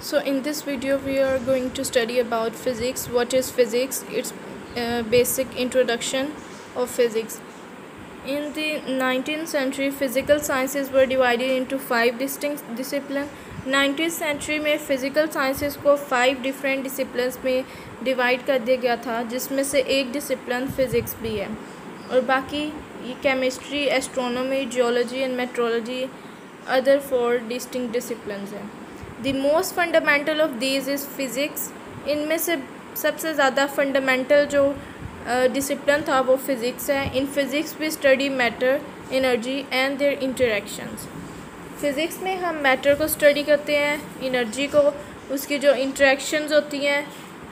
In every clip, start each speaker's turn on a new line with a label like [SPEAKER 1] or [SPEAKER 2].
[SPEAKER 1] so in this video we are going to study about physics what is physics its uh, basic introduction of physics in the 19th century physical sciences were divided into five distinct disciplines 19th century में physical sciences को five different disciplines में divide कर दिया गया था जिसमें से एक discipline physics भी है और बाकी ये chemistry astronomy geology and meteorology other four distinct disciplines हैं the most fundamental of these is physics इनमें से सबसे ज़्यादा फंडामेंटल जो डिसिप्लिन uh, था वो फ़िज़िक्स है। इन फिज़िक्स भी study matter energy and their interactions physics में हम मैटर को स्टडी करते हैं इनर्जी को उसकी जो इंटरेक्शंस होती हैं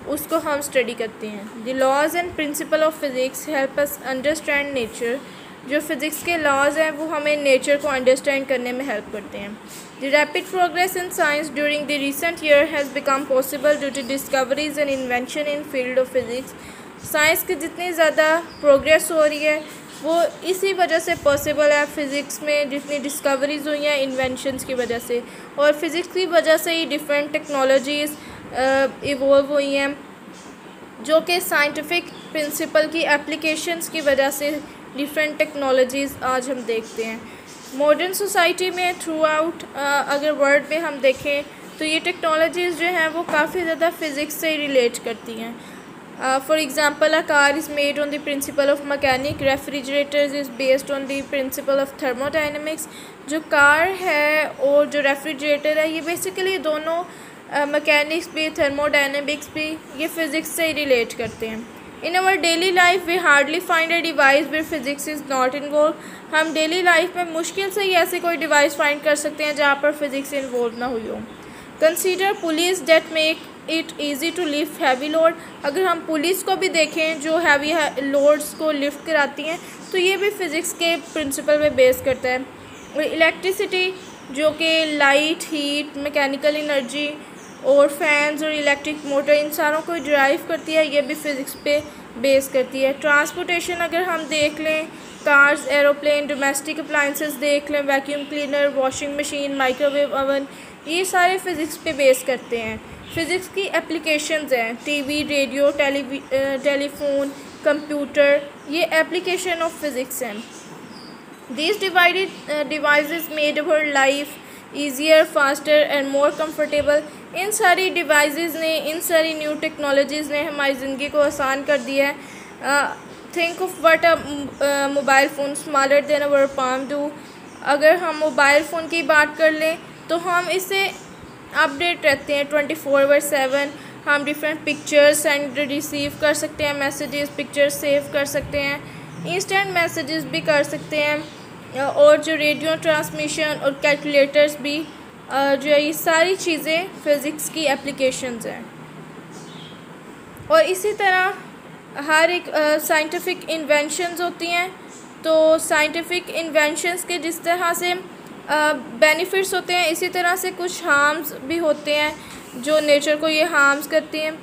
[SPEAKER 1] उसको हम स्टडी करते हैं। The laws and principle of physics help us understand nature जो फिज़िक्स के लॉज हैं, वो हमें नेचर को अंडरस्टैंड करने में हेल्प करते हैं। The rapid progress in science during the recent year has become possible due to discoveries and invention in field of physics science की जितनी ज़्यादा प्रोग्रेस हो रही है, वो इसी वजह से पॉसिबल है फिज़िक्स में, जितनी डिस्कवरीज हुई हैं इन्वेंशंस की वजह से। और फिज़िक्स की वजह से ही डिफरेंट टेक्नोलॉजीज़ इवॉल्व हुई हैं, जो कि साइंटिफिक प्रिंसिपल की एप्लीकेशंस की वजह से डिफरेंट टेक्नोलॉजीज़ आज हम देखते हैं। मॉडर्न सोसाइटी में थ्रू आउट अगर वर्ल्ड में हम देखें तो ये टेक्नोलॉजीज़ जो हैं वो काफ़ी ज़्यादा फ़िज़िक्स से रिलेट करती हैं। For example a car is made on the principle of mechanic refrigerators is based on the principle of thermodynamics जो कार है और जो रेफ्रिजरेटर है ये बेसिकली दोनों मकैनिक्स uh, भी थर्मोडाइनमिक्स भी ये फ़िज़िक्स से रिलेट करते हैं। In our daily life we hardly find a device with physics is not involve हम डेली लाइफ में मुश्किल से ही ऐसे कोई डिवाइस फाइंड कर सकते हैं जहाँ पर फिज़िक्स इन्वॉल्व ना हुई हो। Consider pulleys that make it easy to lift heavy load अगर हम पुलिस को भी देखें जो हैवी लोड्स को लिफ्ट कराती हैं तो ये भी फ़िज़िक्स के प्रिंसिपल में बेस करता है। इलेक्ट्रिसिटी जो कि लाइट हीट मैकेनिकल एनर्जी और फैंस और इलेक्ट्रिक मोटर इन सारों को ड्राइव करती है, ये भी फ़िज़िक्स पे बेस करती है। ट्रांसपोर्टेशन अगर हम देख लें कार्स एरोप्लेन डोमेस्टिक अप्लाइंसेस देख लें vacuum cleaner washing machine microwave oven ये सारे फ़िज़िक्स पे बेस करते हैं। फ़िज़िक्स की एप्लीकेशंस हैं टीवी रेडियो टेलीफोन कंप्यूटर ये एप्लीकेशन ऑफ़ फ़िज़िक्स हैं। These divided devices made our life easier faster and more comfortable इन सारी डिवाइसेस ने, इन सारी न्यू टेक्नोलॉजीज़ ने हमारी ज़िंदगी को आसान कर दिया है। Think of what a mobile phone smaller than our palm do अगर हम मोबाइल फ़ोन की बात कर लें तो हम इसे अपडेट रहते हैं ट्वेंटी फोर बाई सेवन हम डिफरेंट पिक्चर्स सेंड रिसीव कर सकते हैं मैसेजेस पिक्चर्स सेव कर सकते हैं इंस्टेंट मैसेजेस भी कर सकते हैं। और जो रेडियो ट्रांसमिशन और कैलकुलेटर्स भी जो ये सारी चीज़ें फ़िज़िक्स की एप्लीकेशंस हैं। और इसी तरह हर एक साइंटिफिक इन्वेंशंस होती हैं तो साइंटिफिक इन्वेंशंस के जिस तरह से बेनिफिट्स होते हैं, इसी तरह से कुछ हार्म्स भी होते हैं, जो नेचर को ये हार्म्स करती हैं।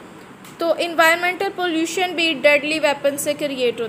[SPEAKER 1] तो इन्वायरमेंटल पोल्यूशन भी डेडली वेपन से क्रिएट होता है।